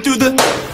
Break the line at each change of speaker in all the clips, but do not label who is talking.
through the.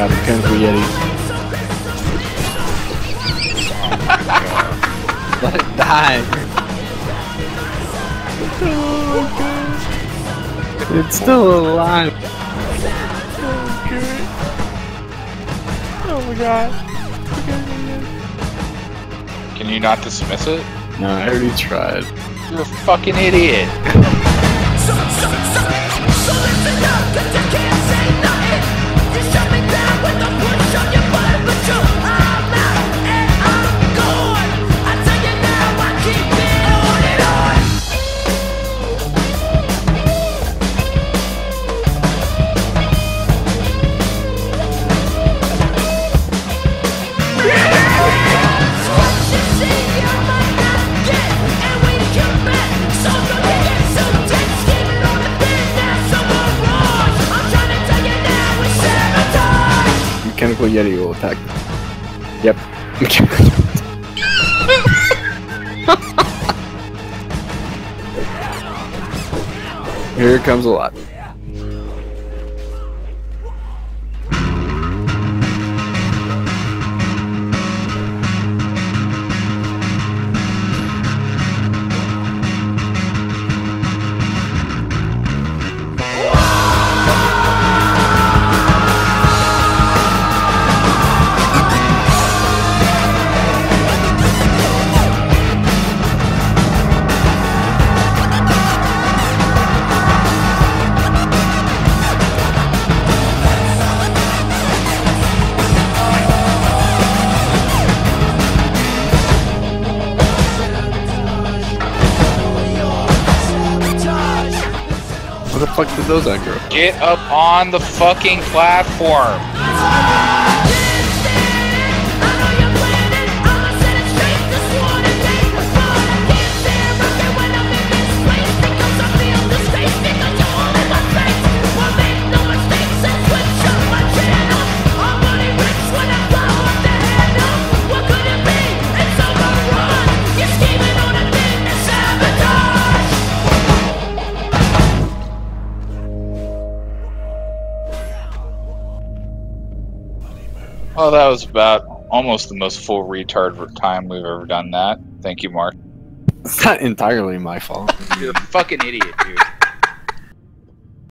Oh god, Kenku Yeti. Let it die. It's still alive.
Oh my god. Can you not dismiss it?
No, I already tried.
You're a fucking idiot.
Mechanical Yeti will attack. Yep. Here comes a lot. Where the fuck did those aggro?
Get up on the fucking platform. Well, that was about almost the most full retard time we've ever done that. Thank you, Mark.
It's not entirely my fault.
You're a fucking idiot, dude.